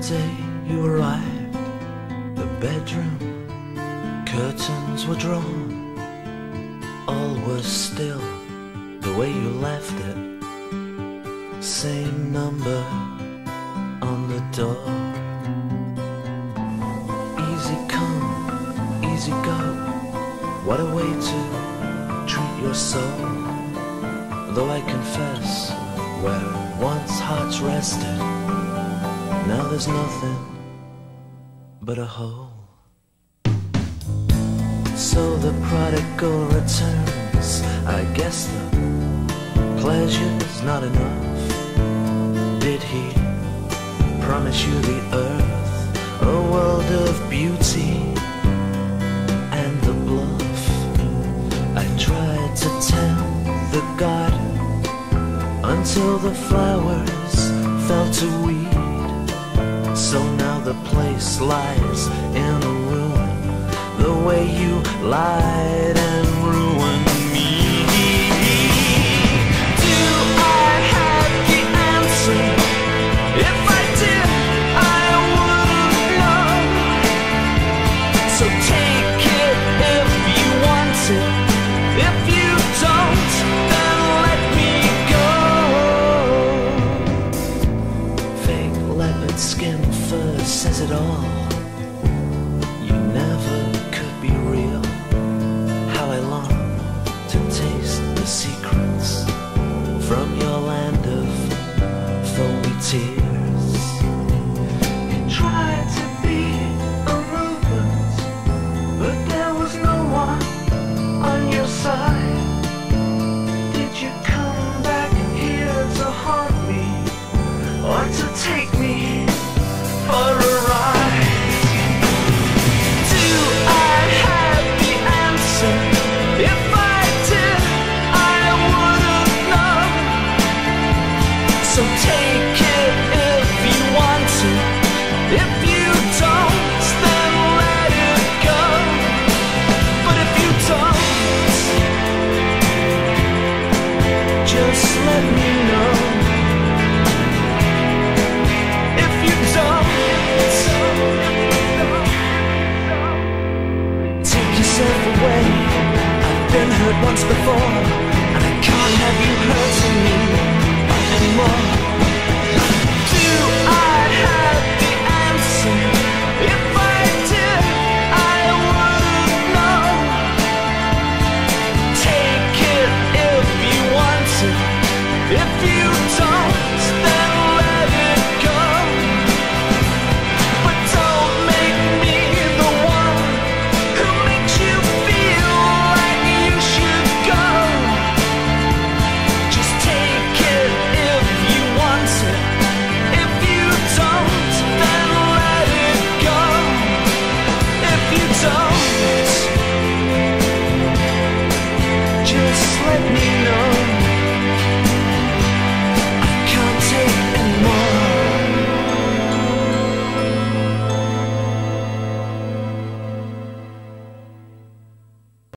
day you arrived, the bedroom curtains were drawn. All was still the way you left it. Same number on the door. Easy come, easy go. What a way to treat your soul. Though I confess, where once hearts rested, now there's nothing but a hole. So the prodigal returns. I guess the pleasure's not enough. Did he promise you the earth, a world of beauty and the bluff? I tried to tend the garden until the flowers fell to weed. So now the place lies in a ruin, the way you lied and ruined tears. Let me